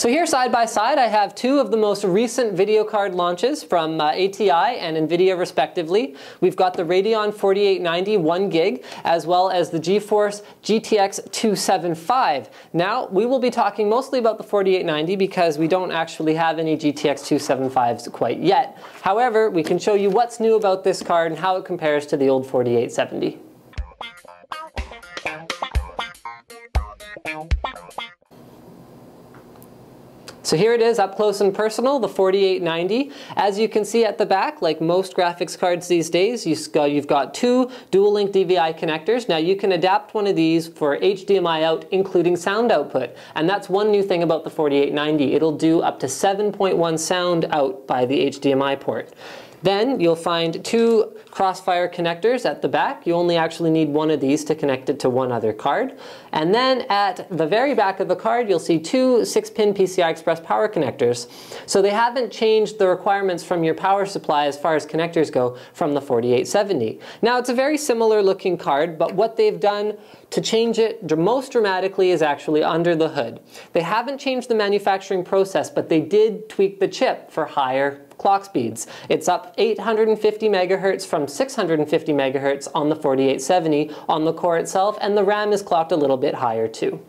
So here side by side I have two of the most recent video card launches from uh, ATI and NVIDIA respectively. We've got the Radeon 4890 1 gig as well as the GeForce GTX 275. Now we will be talking mostly about the 4890 because we don't actually have any GTX 275s quite yet. However, we can show you what's new about this card and how it compares to the old 4870. So here it is up close and personal, the 4890. As you can see at the back, like most graphics cards these days, uh, you've got two dual-link DVI connectors. Now you can adapt one of these for HDMI out, including sound output. And that's one new thing about the 4890. It'll do up to 7.1 sound out by the HDMI port. Then you'll find two crossfire connectors at the back. You only actually need one of these to connect it to one other card. And then at the very back of the card, you'll see two 6-pin PCI Express power connectors. So they haven't changed the requirements from your power supply as far as connectors go from the 4870. Now it's a very similar looking card, but what they've done to change it most dramatically is actually under the hood. They haven't changed the manufacturing process, but they did tweak the chip for higher clock speeds. It's up 850 megahertz from 650 megahertz on the 4870 on the core itself, and the RAM is clocked a little bit higher too.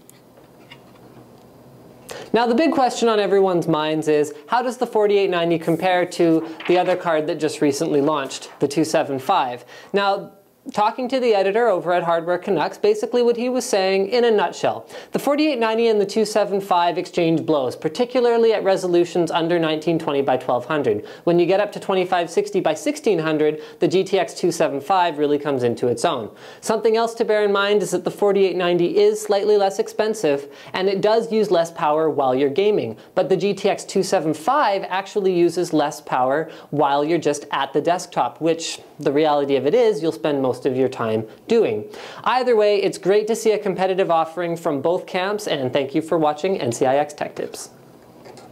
Now the big question on everyone's minds is, how does the 4890 compare to the other card that just recently launched, the 275? Now, talking to the editor over at Hardware Canucks, basically what he was saying in a nutshell. The 4890 and the 275 exchange blows, particularly at resolutions under 1920 by 1200. When you get up to 2560 by 1600, the GTX 275 really comes into its own. Something else to bear in mind is that the 4890 is slightly less expensive, and it does use less power while you're gaming. But the GTX 275 actually uses less power while you're just at the desktop, which the reality of it is you'll spend most of your time doing. Either way, it's great to see a competitive offering from both camps, and thank you for watching NCIX Tech Tips.